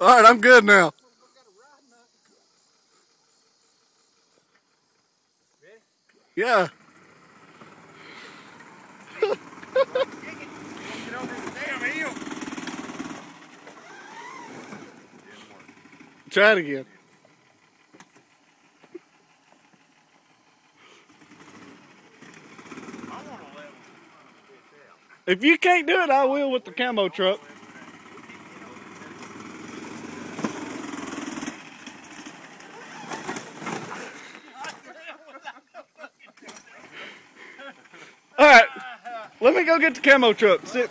All right, I'm good now. Yeah. Try it again. If you can't do it, I will with the camo truck. All right, let me go get the camo truck. Sit.